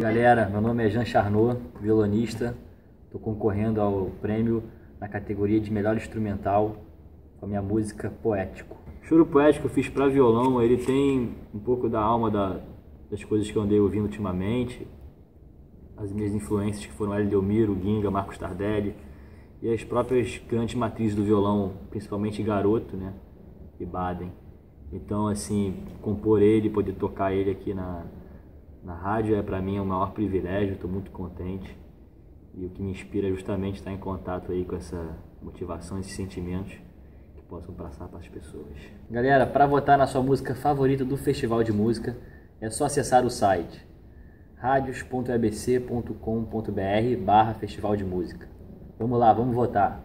Galera, meu nome é Jean Charnot, violonista. Estou concorrendo ao prêmio na categoria de melhor instrumental com a minha música Poético. Choro poético eu fiz para violão, ele tem um pouco da alma da, das coisas que eu andei ouvindo ultimamente, as minhas influências que foram Hélio Delmiro, Ginga, Marcos Tardelli e as próprias grandes matrizes do violão, principalmente Garoto, né, e Baden. Então, assim, compor ele, poder tocar ele aqui na, na rádio é para mim o maior privilégio, estou muito contente. E o que me inspira é justamente estar em contato aí com essa motivação, esses sentimentos que possam passar para as pessoas. Galera, para votar na sua música favorita do Festival de Música, é só acessar o site radios.ebc.com.br barra Festival de Música. Vamos lá, vamos votar.